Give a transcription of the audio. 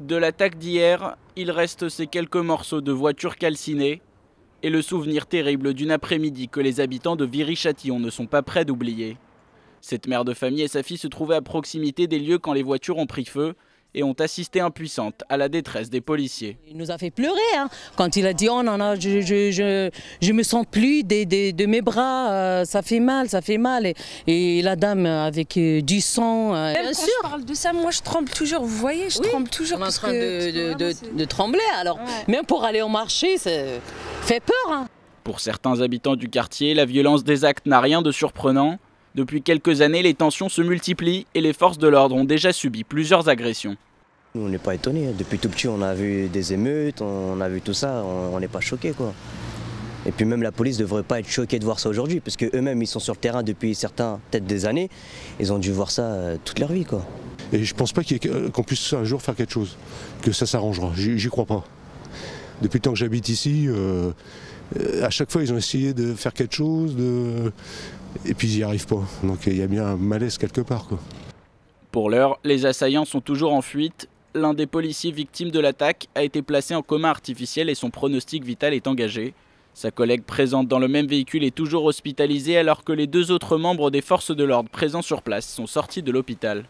De l'attaque d'hier, il reste ces quelques morceaux de voitures calcinées et le souvenir terrible d'une après-midi que les habitants de Viry-Châtillon ne sont pas prêts d'oublier. Cette mère de famille et sa fille se trouvaient à proximité des lieux quand les voitures ont pris feu et ont assisté impuissantes à la détresse des policiers. Il nous a fait pleurer hein. quand il a dit oh non, non je, je, je, je me sens plus de mes bras, euh, ça fait mal, ça fait mal. Et, et la dame avec euh, du sang. Euh, Bien sûr. je parle de ça, moi je tremble toujours, vous voyez, je oui, tremble toujours. On est en train de, de, de, trembler alors. Ouais. Même pour aller au marché, ça fait peur. Hein. Pour certains habitants du quartier, la violence des actes n'a rien de surprenant. Depuis quelques années, les tensions se multiplient et les forces de l'ordre ont déjà subi plusieurs agressions. Nous, on n'est pas étonnés. Depuis tout petit, on a vu des émeutes, on a vu tout ça, on n'est pas choqués. Quoi. Et puis même la police ne devrait pas être choquée de voir ça aujourd'hui, parce qu'eux-mêmes, ils sont sur le terrain depuis certains, peut-être des années, ils ont dû voir ça euh, toute leur vie. Quoi. Et je pense pas qu'on puisse un jour faire quelque chose, que ça s'arrangera, j'y crois pas. Depuis le temps que j'habite ici, euh, à chaque fois, ils ont essayé de faire quelque chose, et puis ils n'y arrivent pas. Donc il y a bien un malaise quelque part. Pour l'heure, les assaillants sont toujours en fuite l'un des policiers victimes de l'attaque a été placé en coma artificiel et son pronostic vital est engagé. Sa collègue présente dans le même véhicule est toujours hospitalisée alors que les deux autres membres des forces de l'ordre présents sur place sont sortis de l'hôpital.